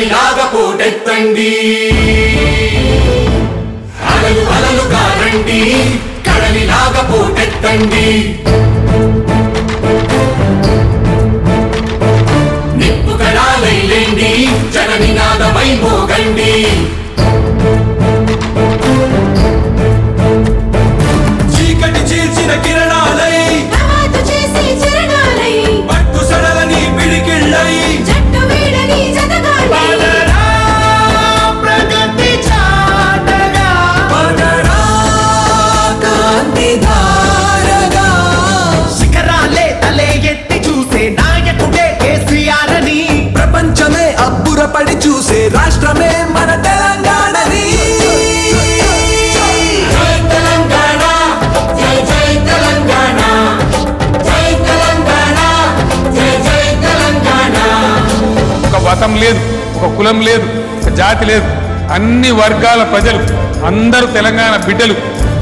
కడలిలాగా పోటెత్తండి అలలు అలలు కారండి కడలిలాగా పోటెత్తండి ఒక మతం లేదు ఒక కులం లేదు ఒక జాతి లేదు. అన్ని వర్గాల ప్రజలు అందరూ తెలంగాణ బిడ్డలు.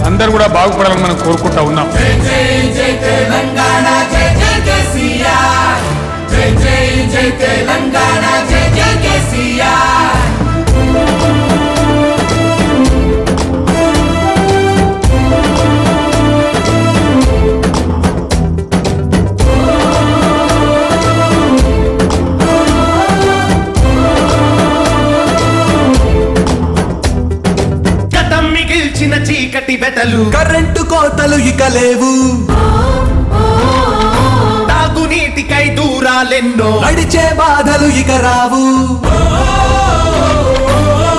అందరూ కూడా బాగుపడాలని మనం కోరుకుంటా ఉన్నాం. జై జై జై వెతలు కరెంటు కోతలు ఇక లేవు. తాగునీటికై దూరాలెన్నో. నడిచే బాధలు ఇక రావు.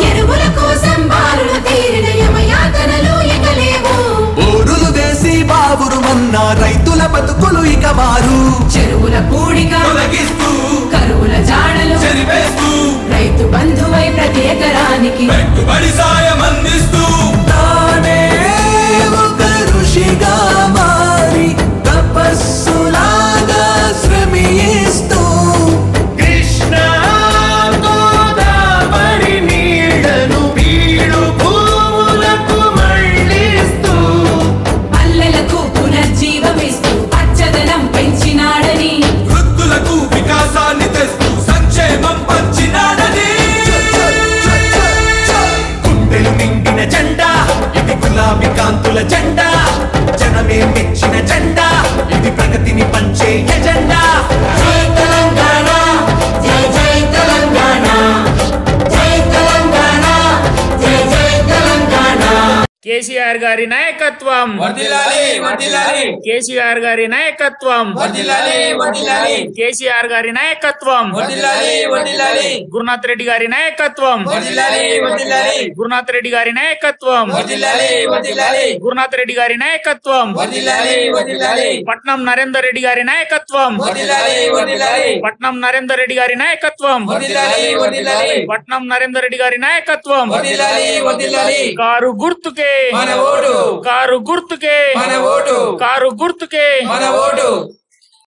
ఎరువుల కోసం బారులు తీరిన యమయాతనలు ఇక లేవు. ఊరులు వేసి బావురు మన్న రైతుల బతుకులు ఇక మారు. చెరువుల పూడిక గులాబీ కాంతుల జెండా జనమే మెచ్చిన జెండా. ఇది ప్రగతిని పంచే ఎజెండా కేసీఆర్ గారి నాయకత్వం వర్ధిల్లాలి వర్ధిల్లాలి కేసీఆర్ గారి నాయకత్వం వర్ధిల్లాలి వర్ధిల్లాలి కేసీఆర్ గారి నాయకత్వం వర్ధిల్లాలి వర్ధిల్లాలి గురునాథ్ రెడ్డి గారి నాయకత్వం వర్ధిల్లాలి వర్ధిల్లాలి గురునాథ్ రెడ్డి గారి నాయకత్వం వర్ధిల్లాలి వర్ధిల్లాలి గురునాథ్ రెడ్డి గారి నాయకత్వం వర్ధిల్లాలి వర్ధిల్లాలి పట్నం నరేందర్ రెడ్డి గారి నాయకత్వం వర్ధిల్లాలి వర్ధిల్లాలి పట్నం నరేందర్ రెడ్డి గారి నాయకత్వం వర్ధిల్లాలి వర్ధిల్లాలి పట్నం నరేందర్ రెడ్డి గారి నాయకత్వం వర్ధిల్లాలి వర్ధిల్లాలి కారు గుర్తుకే మన ఓటు. కారు గుర్తుకే. మన ఓటు. కారు గుర్తుకే. మన ఓటు.